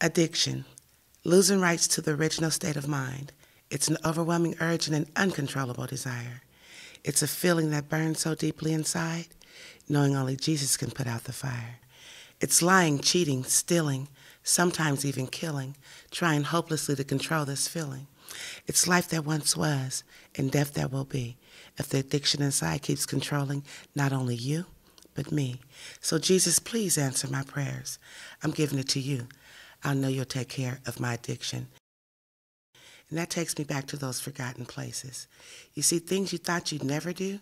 Addiction, losing rights to the original state of mind. It's an overwhelming urge and an uncontrollable desire. It's a feeling that burns so deeply inside, knowing only Jesus can put out the fire. It's lying, cheating, stealing, sometimes even killing, trying hopelessly to control this feeling. It's life that once was and death that will be if the addiction inside keeps controlling not only you, but me. So, Jesus, please answer my prayers. I'm giving it to you. I know you'll take care of my addiction. And that takes me back to those forgotten places. You see, things you thought you'd never do,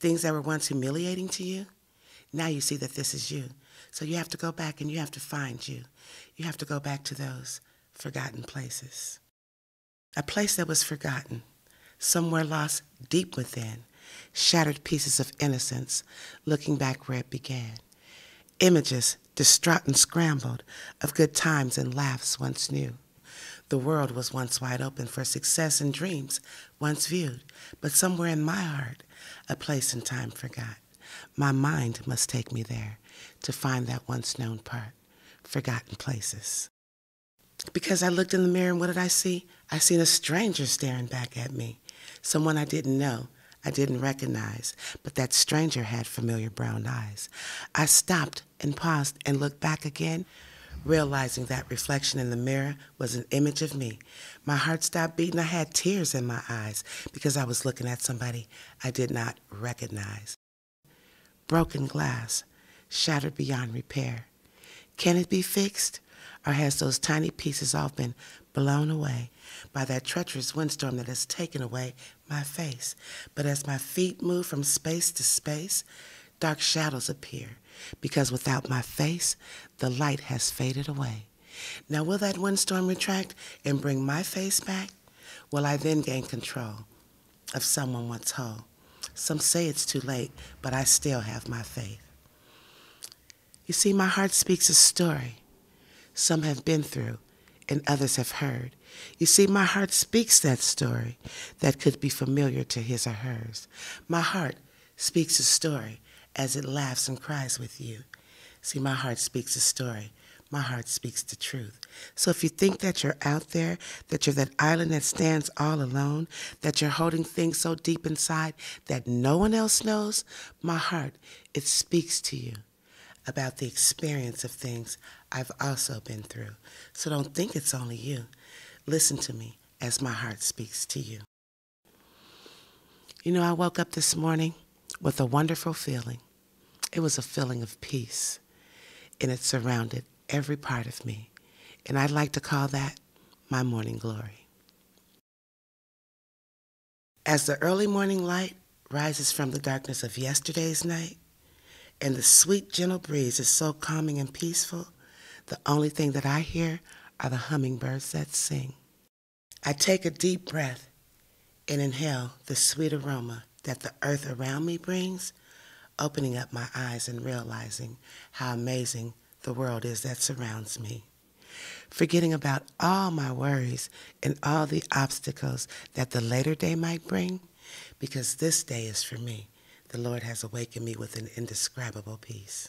things that were once humiliating to you, now you see that this is you. So you have to go back and you have to find you. You have to go back to those forgotten places. A place that was forgotten, somewhere lost deep within, shattered pieces of innocence, looking back where it began. Images, distraught and scrambled, of good times and laughs once new. The world was once wide open for success and dreams once viewed, but somewhere in my heart, a place and time forgot. My mind must take me there to find that once known part, forgotten places. Because I looked in the mirror and what did I see? I seen a stranger staring back at me, someone I didn't know, I didn't recognize, but that stranger had familiar brown eyes. I stopped and paused and looked back again, realizing that reflection in the mirror was an image of me. My heart stopped beating. I had tears in my eyes because I was looking at somebody I did not recognize. Broken glass, shattered beyond repair. Can it be fixed? Or has those tiny pieces all been blown away by that treacherous windstorm that has taken away my face? But as my feet move from space to space, dark shadows appear, because without my face, the light has faded away. Now, will that windstorm retract and bring my face back? Will I then gain control of someone once whole? Some say it's too late, but I still have my faith. You see, my heart speaks a story some have been through and others have heard. You see, my heart speaks that story that could be familiar to his or hers. My heart speaks a story as it laughs and cries with you. See, my heart speaks a story. My heart speaks the truth. So if you think that you're out there, that you're that island that stands all alone, that you're holding things so deep inside that no one else knows, my heart, it speaks to you about the experience of things I've also been through. So don't think it's only you. Listen to me as my heart speaks to you. You know, I woke up this morning with a wonderful feeling. It was a feeling of peace, and it surrounded every part of me. And I'd like to call that my morning glory. As the early morning light rises from the darkness of yesterday's night, and the sweet, gentle breeze is so calming and peaceful, the only thing that I hear are the hummingbirds that sing. I take a deep breath and inhale the sweet aroma that the earth around me brings, opening up my eyes and realizing how amazing the world is that surrounds me. Forgetting about all my worries and all the obstacles that the later day might bring, because this day is for me the Lord has awakened me with an indescribable peace.